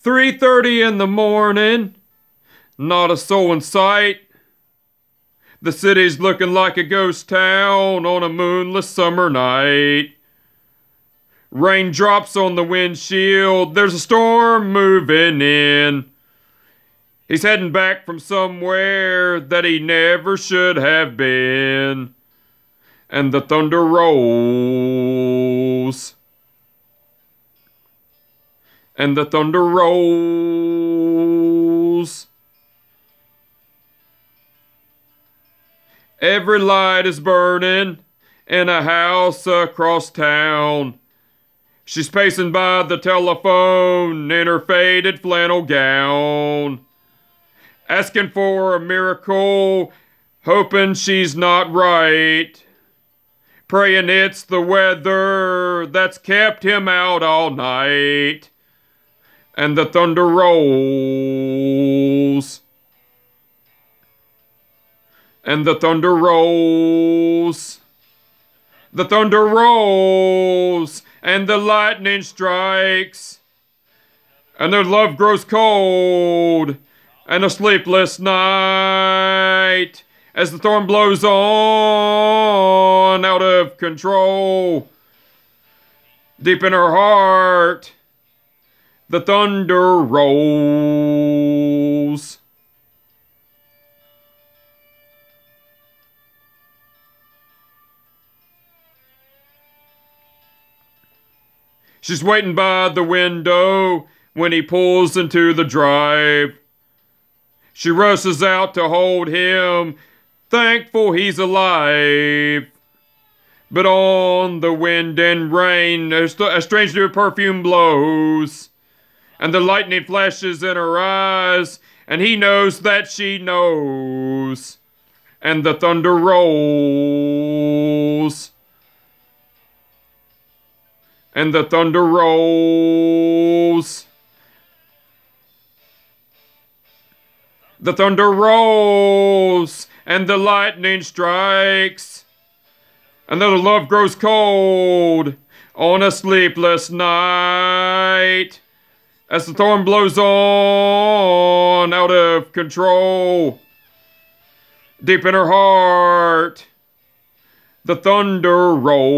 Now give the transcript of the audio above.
3:30 in the morning. Not a soul in sight. The city's looking like a ghost town on a moonless summer night. Raindrops on the windshield. There's a storm moving in. He's heading back from somewhere that he never should have been. And the thunder rolls. And the thunder rolls. Every light is burning in a house across town. She's pacing by the telephone in her faded flannel gown, asking for a miracle, hoping she's not right. Praying it's the weather that's kept him out all night. And the thunder rolls. And the thunder rolls. The thunder rolls and the lightning strikes, and their love grows cold, and a sleepless night as the storm blows on out of control. Deep in her heart, the thunder rolls. She's waiting by the window when he pulls into the drive. She rushes out to hold him, thankful he's alive. But on the wind and rain, a, strange new perfume blows, and the lightning flashes in her eyes, and he knows that she knows, and the thunder rolls and the thunder rolls. The thunder rolls, and the lightning strikes, and the love grows cold on a sleepless night as the storm blows on out of control. Deep in her heart, the thunder rolls.